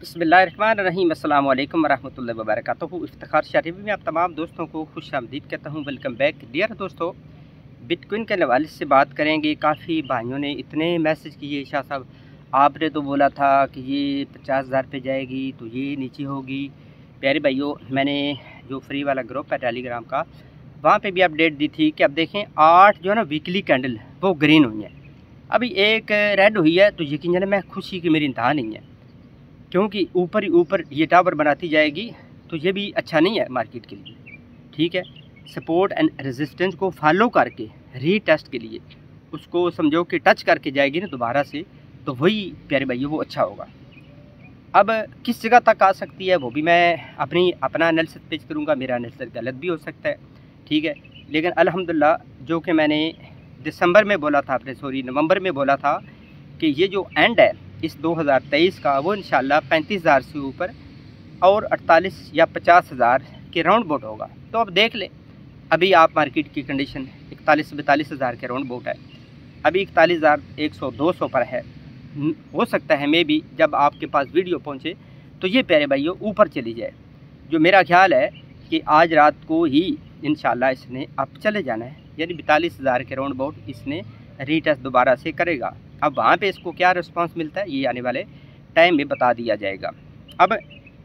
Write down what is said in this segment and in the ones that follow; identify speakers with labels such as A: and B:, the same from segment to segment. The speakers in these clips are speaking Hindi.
A: बसमीम अल्लाम वरहमल वबरक इफ्तार शरीफ में आप तमाम दोस्तों को खुश आमदीद कहता हूँ। वेलकम बैक डियर दोस्तों बिटकॉइन के हवाले से बात करेंगे। काफ़ी भाइयों ने इतने मैसेज किए। शाह साहब, आपने तो बोला था कि ये पचास हज़ार पे जाएगी तो ये नीचे होगी। प्यारे भाइयों, मैंने जो फ्री वाला ग्रुप है टेलीग्राम का, वहाँ पे भी अपडेट दी थी कि अब देखें, आठ जो है ना वीकली कैंडल वो ग्रीन हुई है। अभी एक रेड हुई है तो यकीन मैं खुशी की मेरी इंतहा नहीं है। क्योंकि ऊपर ही ऊपर ये टावर बनाती जाएगी तो ये भी अच्छा नहीं है मार्केट के लिए। ठीक है? सपोर्ट एंड रेजिस्टेंस को फॉलो करके रीटेस्ट के लिए, उसको समझो कि टच करके जाएगी ना दोबारा से तो वही प्यारे भाई वो अच्छा होगा। अब किस जगह तक आ सकती है, वो भी मैं अपनी, अपना एनालिसिस पेश करूँगा, मेरा एनालिसिस गलत भी हो सकता है। ठीक है? लेकिन अल्हम्दुलिल्लाह जो कि मैंने दिसंबर में बोला था, अपने सॉरी नवंबर में बोला था कि ये जो एंड है इस 2023 का वो इन पैंतीस हज़ार से ऊपर और 48 या पचास हज़ार के राउंड बोट होगा। तो अब देख लें, अभी आप मार्केट की कंडीशन इकतालीस बैतालीस हज़ार के राउंड बोट है। अभी इकतालीस हज़ार एक सौ, दो सौ पर है। हो सकता है मे भी जब आपके पास वीडियो पहुँचे तो ये प्यारे भाइयों ऊपर चली जाए। जो मेरा ख्याल है कि आज रात को ही इन इसने अब चले जाना है, यानी बैतालीस हज़ार के राउंड बोट इसने रीटेस्ट दोबारा से करेगा। अब वहाँ पे इसको क्या रिस्पांस मिलता है, ये आने वाले टाइम में बता दिया जाएगा। अब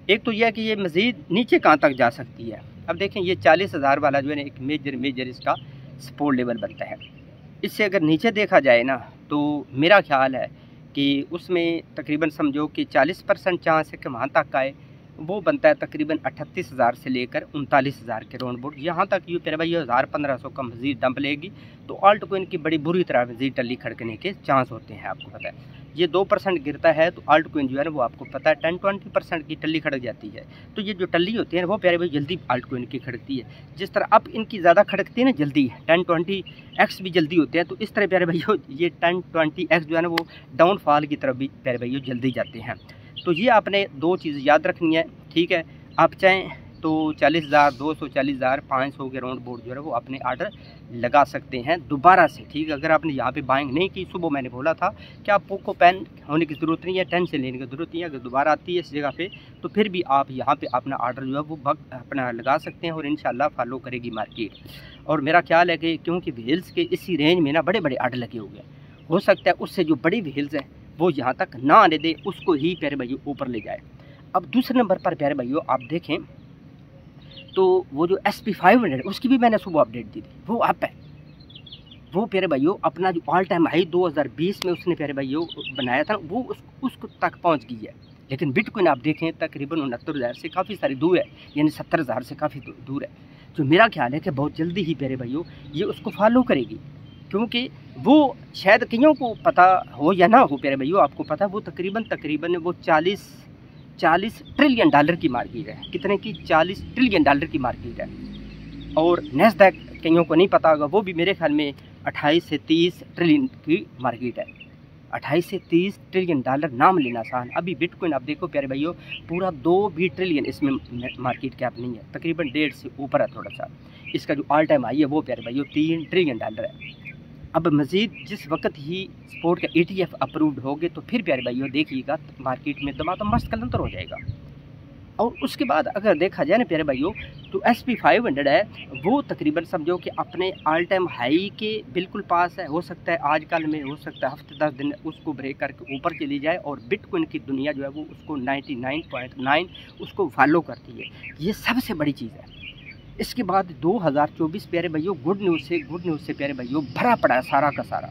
A: एक तो यह कि ये मज़ीद नीचे कहाँ तक जा सकती है? अब देखें, ये चालीस हज़ार वाला जो है ना, एक मेजर मेजर इसका सपोर्ट लेवल बनता है। इससे अगर नीचे देखा जाए ना तो मेरा ख्याल है कि उसमें तकरीबन समझो कि चालीस परसेंट चांस है कि वहाँ तक आए। वो बनता है तकरीबन अट्ठतीस हज़ार से लेकर उनतालीस हज़ार के राउंड बोर्ड यहाँ तक यू फिर भाई हज़ार पंद्रह सौ का मजीद डंप लेगी तो ऑल्ट कोइन की बड़ी बुरी तरह मजीद टली खड़कने के चांस होते हैं, आपको पता है। ये दो परसेंट गिरता है तो आल्ट कोइन जो है ना, वो आपको पता है टेन ट्वेंटी परसेंट की टली खड़क जाती है। तो ये जो टली होती है वो प्यारे भाई जल्दी आल्ट कोइन की खड़कती है। जिस तरह अब इनकी ज़्यादा खड़कती है ना, जल्दी। टेन ट्वेंटी एक्स भी जल्दी होते हैं तो इस तरह प्यारे भाई, ये टेन ट्वेंटी एक्स जो है ना, वो डाउनफॉल की तरफ़ भी प्यारे भाई जल्दी जाते हैं। तो ये आपने दो चीज़ याद रखनी है, ठीक है? आप चाहें तो चालीस हज़ार, दो सौ चालीस हज़ार, पाँच सौ के राउंड बोर्ड जो है वो अपने आर्डर लगा सकते हैं दोबारा से, ठीक? है अगर आपने यहाँ पे बाइंग नहीं की, सुबह मैंने बोला था कि आप पोको पेन होने की ज़रूरत नहीं है टेन से लेने की ज़रूरत नहीं है, अगर दोबारा आती है इस जगह पे तो फिर भी आप यहाँ पे अपना आर्डर जो है वो वक्त अपना लगा सकते हैं और इन फॉलो करेगी मार्केट और मेरा ख्याल है कि क्योंकि व्हील्स के इसी रेंज में ना बड़े बड़े आर्डर लगे हुए हैं, हो सकता है उससे जो बड़ी व्हील्स हैं वो यहाँ तक ना आने दे उसको ही प्यारे भाइयों ऊपर ले जाए। अब दूसरे नंबर पर प्यारे भाइयों आप देखें तो वो जो एस पी फाइव हंड्रेड उसकी भी मैंने सुबह अपडेट दी थी। वो अप है। वो प्यारे भाइयों अपना जो ऑल टाइम हाई 2020 में उसने प्यारे भाइयों बनाया था वो उस, उसको तक पहुँच गई है। लेकिन बिटकॉइन आप देखें तकरीबन उनहत्तर हज़ार से काफ़ी सारी दूर है यानी सत्तर हज़ार से काफ़ी दूर है। जो मेरा ख्याल है कि बहुत जल्दी ही प्यारे भाइयों ये उसको फॉलो करेगी। क्योंकि वो शायद कईयों को पता हो या ना हो, प्यारे भैया आपको पता, वो तकरीबन तकरीबन वो चालीस चालीस ट्रिलियन डॉलर की मार्केट है। कितने की? चालीस ट्रिलियन डॉलर की मार्केट है। और नेस्डैक कईयों को नहीं पता होगा, वो भी मेरे ख्याल में अट्ठाईस से तीस ट्रिलियन की मार्केट है। अट्ठाईस से तीस ट्रिलियन डॉलर नाम लेना आसान। अभी बिटकॉइन आप देखो, प्यारे भाइयों, पूरा दो भी ट्रिलियन इसमें मार्केट कैप नहीं है। तकरीबन डेढ़ से ऊपर है थोड़ा सा। इसका जो ऑल टाइम आई है, वो प्यारे भाइयों, तीन ट्रिलियन डॉलर है। अब मज़ीद जिस वक्त ही स्पोर्ट का ए टी एफ़ अप्रूव्ड हो गए तो फिर प्यारे भाइयों देखिएगा तो मार्केट में दमा तो मस्त कलंतर हो जाएगा। और उसके बाद अगर देखा जाए ना प्यारे भाइयों तो एस पी फाइव हंड्रेड है, वो तकरीबन समझो कि अपने ऑल टाइम हाई के बिल्कुल पास है, हो सकता है आजकल में, हो सकता है हफ़्ते दस दिन उसको ब्रेक करके ऊपर चली जाए और बिटकॉइन की दुनिया जो है वो उसको नाइन्टी नाइन पॉइंट नाइन उसको फॉलो करती है। ये सबसे बड़ी चीज़ है। इसके बाद 2024 प्यारे भाइयों गुड न्यूज़ से गुड न्यूज़ से प्यारे भाइयों, भरा पड़ा है सारा का सारा।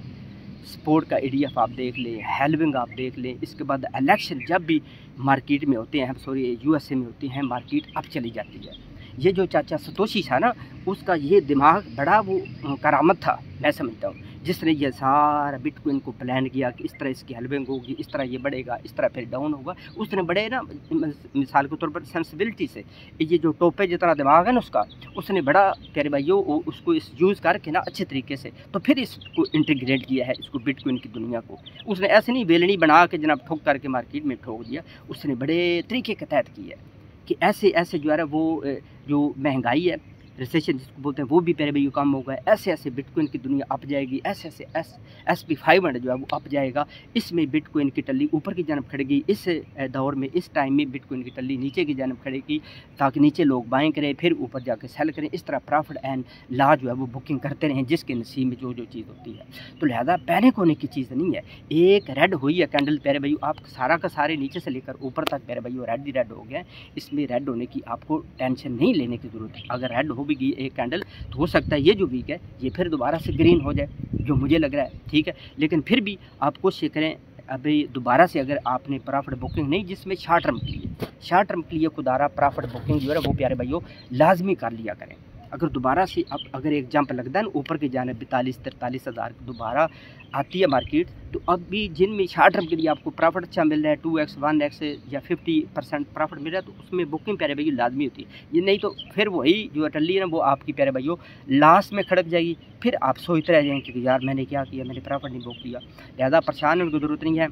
A: स्पोर्ट का ई आप देख लें हेलविंग आप देख लें, इसके बाद इलेक्शन जब भी मार्केट में होते हैं सॉरी यूएसए में होती हैं मार्केट अब चली जाती है। ये जो चाचा सतोशी था ना, उसका ये दिमाग, बड़ा वो करामत था, मैं समझता हूँ। जिसने ये सारा बिटकॉइन को प्लान किया कि इस तरह इसकी हेल्पिंग होगी, इस तरह ये बढ़ेगा, इस तरह फिर डाउन होगा, उसने बड़े ना मिसाल के तौर पर सेंसिबिलिटी से ये जो टोपे जितना दिमाग है ना उसका, उसने बड़ा प्यारे भाइयों उसको इस यूज़ करके ना अच्छे तरीके से तो फिर इसको इंटीग्रेट किया है, इसको बिटकॉइन की दुनिया को। उसने ऐसे नहीं बेलनी बना के जनाब ठोक करके मार्केट में ठोक दिया, उसने बड़े तरीके के तहत किया कि ऐसे ऐसे जो है वो, जो महँगाई है रिसेशन जिसको बोलते हैं, वो भी प्यारे भाई कम होगा ऐसे ऐसे बिटकॉइन की दुनिया अप जाएगी, ऐसे ऐसे S S P five hundred जो है वो अप जाएगा। इसमें बिटकॉइन की टल्ली ऊपर की जानब खड़ेगी। इस दौर में, इस टाइम में बिटकॉइन की टल्ली नीचे की जानब खड़ेगी, ताकि नीचे लोग बाएँ करें, फिर ऊपर जाकर सेल करें। इस तरह प्रॉफिट एंड ला जो है वो बुकिंग करते रहें, जिसके नसीब में जो जो चीज़ होती है। तो लिहाजा पैनिक होने की चीज़ नहीं है। एक रेड हुई है कैंडल प्यारे भाई, आप सारा का सारे नीचे से लेकर ऊपर तक प्यारे भाई रेड ही रेड हो गया। इसमें रेड होने की आपको टेंशन नहीं लेने की ज़रूरत है। अगर रेड हो भी एक कैंडल तो हो सकता है, ये जो वीक है, ये फिर दोबारा से ग्रीन हो जाए, जो मुझे लग रहा है, ठीक है? लेकिन फिर भी आप कोशिश करें, अभी दोबारा से अगर आपने प्रॉफिट बुकिंग नहीं, जिसमें शार्ट टर्म के लिए शार्ट टर्म के लिए खुदारा प्रॉफिट बुकिंग जो है, वो प्यारे भाइयों, लाजमी कर लिया करें। अगर दोबारा से अब अगर एक जंप लगता है ना, ऊपर की जाने बैतालीस तरतालीस हज़ार दोबारा आती है मार्केट तो अब भी जिनमें शार्ट टर्म के लिए आपको प्रॉफिट अच्छा मिल रहा है टू एक्स वन एक्स या फिफ्टी परसेंट प्रॉफिट मिल रहा है तो उसमें बुकिंग प्यारे भाई लाजमी होती है। ये नहीं तो फिर वही जो अटली है ना, वो आपकी प्यारे भाइयों लास्ट में खड़क जाएगी, फिर आप सोचते रह जाएँगे कि यार मैंने क्या किया, मैंने प्रॉफिट नहीं बुक किया। लिहाजा परेशान होने की ज़रूरत नहीं है।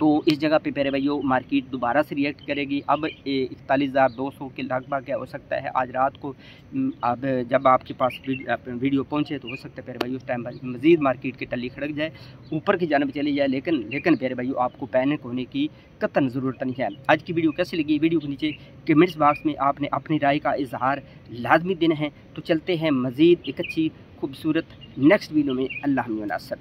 A: तो इस जगह पे प्यारे भाइयों, मार्केट दोबारा से रिएक्ट करेगी। अब इकतालीस हज़ार दो सौ के लगभग हो सकता है? आज रात को अब जब आपके पास वीडियो पहुँचे तो हो सकता है प्यारे भाई उस टाइम मज़ीद मार्केट की टली खड़क जाए, ऊपर की जानब चली जाए। लेकिन लेकिन प्यारे भाइयों, आपको पैनिक होने की कतन ज़रूरत नहीं है। आज की वीडियो कैसी लगी? वीडियो के नीचे कमेंट्स बॉक्स में आपने अपनी राय का इजहार लाजमी देना है। तो चलते हैं मज़ीद एक अच्छी, खूबसूरत नेक्स्ट वीडियो में। अल्लाह नासर